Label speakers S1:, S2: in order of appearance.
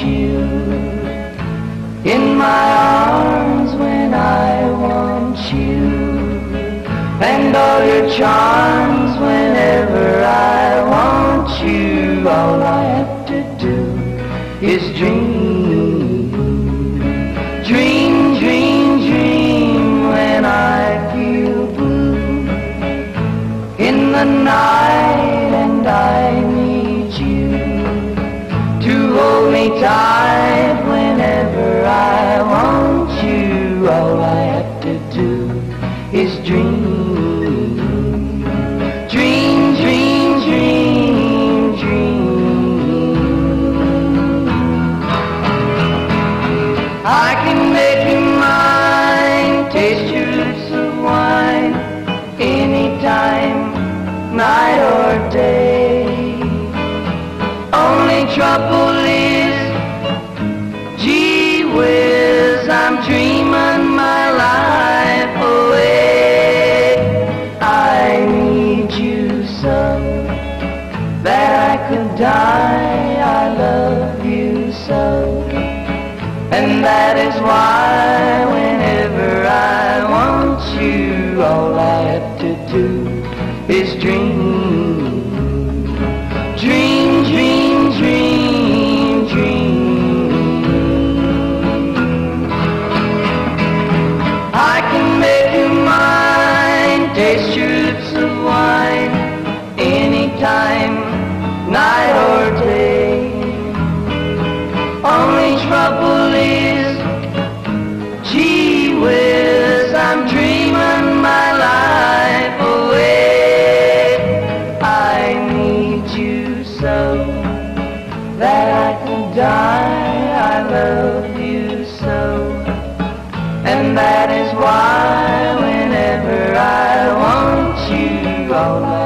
S1: you. In my arms when I want you. And all your charms whenever I want you. All I have to do is dream. Me whenever I want you. All I have to do is dream. Dream, dream, dream, dream. I can make you mine, taste your lips of wine, anytime, night or day. Only trouble could die. I love you so. And that is why whenever I want you, all I have to do is dream. Trouble is, gee whiz, I'm dreaming my life away. I need you so that I can die. I love you so, and that is why whenever I want you, all